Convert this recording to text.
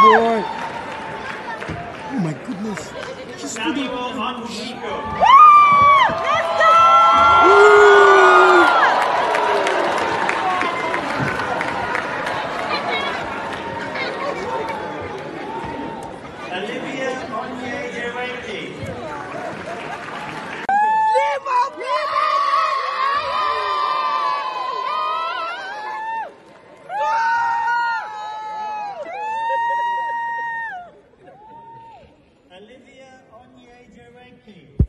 boy. Oh my goodness. He stood. Let's go! 19.